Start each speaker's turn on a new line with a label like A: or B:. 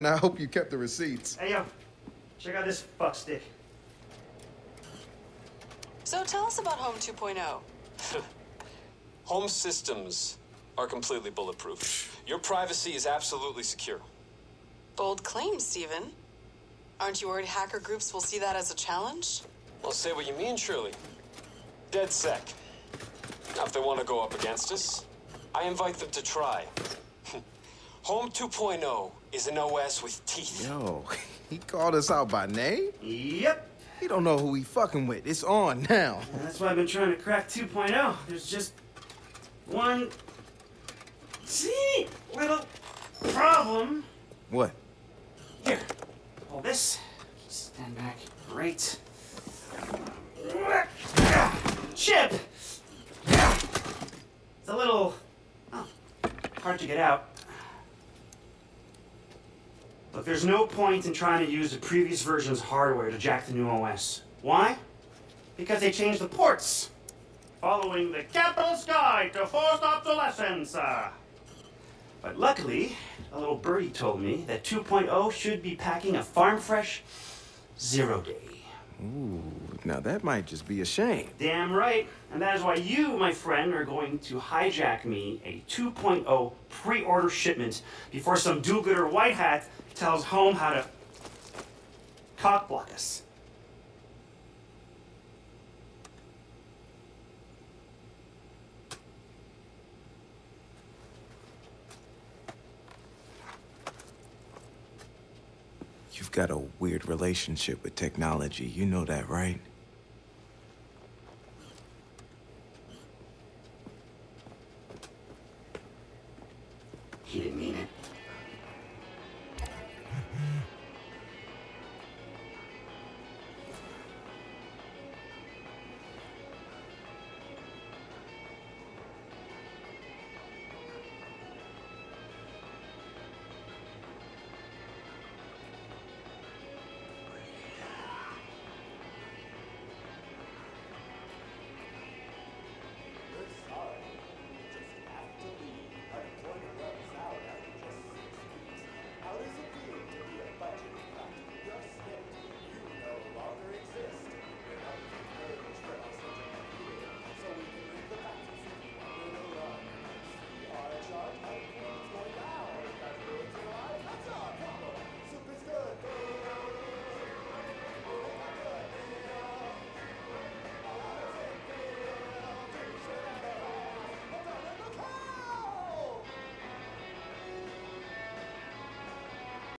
A: And I hope you kept the receipts.
B: Hey, yo, check out this fuck stick.
C: So tell us about Haum oh. 2.0.
D: Haum systems are completely bulletproof. Your privacy is absolutely secure.
C: Bold claim, Steven. Aren't you worried hacker groups will see that as a challenge?
D: Well, say what you mean, Shirley. DedSec. Now, if they want to go up against us, I invite them to try. Haum 2.0 is an OS with teeth.
A: Yo, he called us out by name?
B: Yep.
A: He don't know who he fucking with. It's on now.
B: And that's why I've been trying to crack 2.0. There's just one teeny little problem.
A: What?
B: Here, hold this. Stand back. Great. Chip! It's a little oh, hard to get out. Look, there's no point in trying to use the previous version's hardware to jack the new OS. Why? Because they changed the ports. Following the capitalist guide to forced obsolescence. But luckily, a little birdie told me that 2.0 should be packing a farm fresh zero day.
A: Ooh, now that might just be a shame.
B: Damn right. And that is why you, my friend, are going to hijack me a 2.0 pre-order shipment before some do-gooder white hat tells Haum how to cockblock us.
A: You've got a weird relationship with technology. You know that, right?